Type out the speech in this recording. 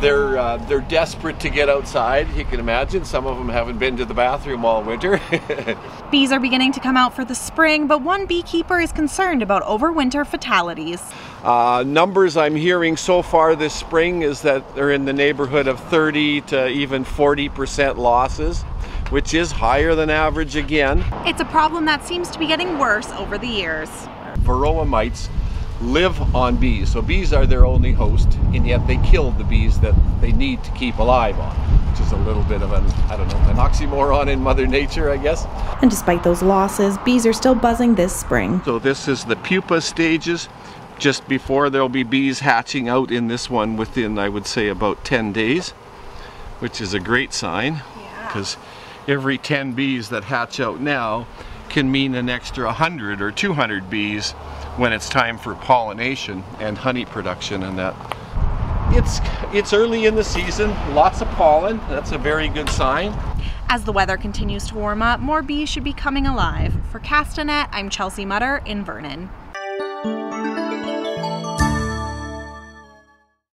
they're uh, they're desperate to get outside. You can imagine some of them haven't been to the bathroom all winter. Bees are beginning to come out for the spring, but one beekeeper is concerned about overwinter fatalities. Uh, numbers I'm hearing so far this spring is that they're in the neighborhood of 30 to even 40% losses, which is higher than average again. It's a problem that seems to be getting worse over the years. Varroa mites live on bees. So bees are their only host, and yet they kill the bees that they need to keep alive on, which is a little bit of an, I don't know, an oxymoron in Mother Nature, I guess. And despite those losses, bees are still buzzing this spring. So this is the pupa stages. Just before there'll be bees hatching out in this one within, I would say, about 10 days, which is a great sign because yeah. every 10 bees that hatch out now can mean an extra 100 or 200 bees when it's time for pollination and honey production and that. It's, it's early in the season, lots of pollen, that's a very good sign. As the weather continues to warm up, more bees should be coming alive. For Castanet, I'm Chelsea Mutter in Vernon.